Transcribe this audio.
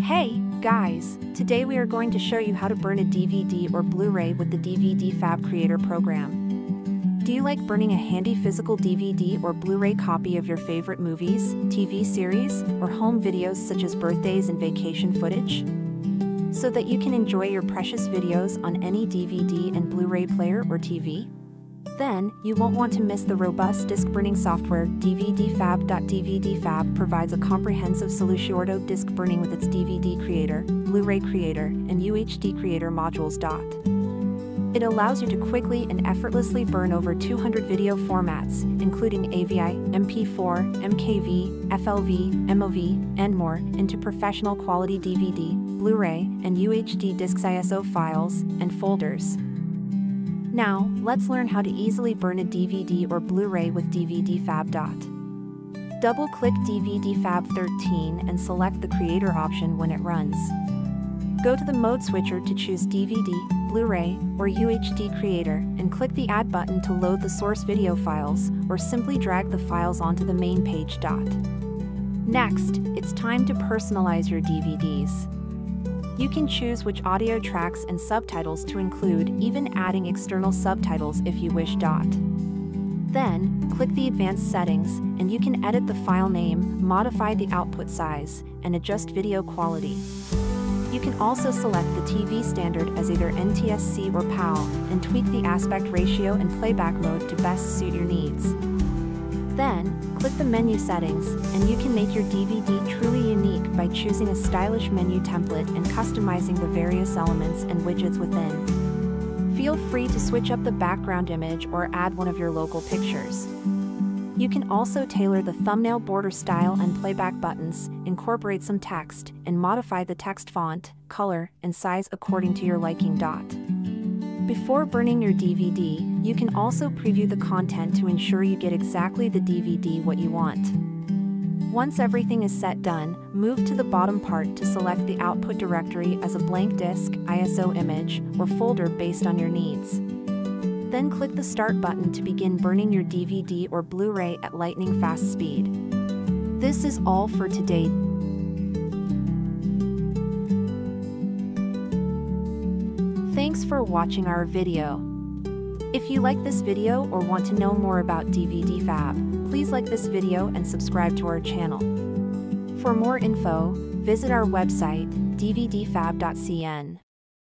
Hey, guys! Today we are going to show you how to burn a DVD or Blu-ray with the DVDFab Creator program. Do you like burning a handy physical DVD or Blu-ray copy of your favorite movies, TV series, or home videos such as birthdays and vacation footage? So that you can enjoy your precious videos on any DVD and Blu-ray player or TV? Then, you won't want to miss the robust disc burning software DVDFab.DVDFab provides a comprehensive solution to disc burning with its DVD creator, Blu-ray creator, and UHD creator modules. It allows you to quickly and effortlessly burn over 200 video formats, including AVI, MP4, MKV, FLV, MOV, and more, into professional quality DVD, Blu-ray, and UHD discs ISO files and folders. Now, let's learn how to easily burn a DVD or Blu-ray with DVDFab. Dot. Double-click DVDFab 13 and select the Creator option when it runs. Go to the mode switcher to choose DVD, Blu-ray, or UHD Creator and click the Add button to load the source video files, or simply drag the files onto the main page. Dot. Next, it's time to personalize your DVDs. You can choose which audio tracks and subtitles to include, even adding external subtitles if you wish. Then, click the Advanced Settings, and you can edit the file name, modify the output size, and adjust video quality. You can also select the TV standard as either NTSC or PAL, and tweak the aspect ratio and playback mode to best suit your needs. Then, click the menu settings, and you can make your DVD truly unique by choosing a stylish menu template and customizing the various elements and widgets within. Feel free to switch up the background image or add one of your local pictures. You can also tailor the thumbnail border style and playback buttons, incorporate some text, and modify the text font, color, and size according to your liking. Before burning your DVD, you can also preview the content to ensure you get exactly the DVD what you want. Once everything is set done, move to the bottom part to select the output directory as a blank disk, ISO image, or folder based on your needs. Then click the Start button to begin burning your DVD or Blu-ray at lightning fast speed. This is all for today. Thanks for watching our video. If you like this video or want to know more about DVDFab, please like this video and subscribe to our channel. For more info, visit our website, dvdfab.cn.